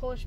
Polish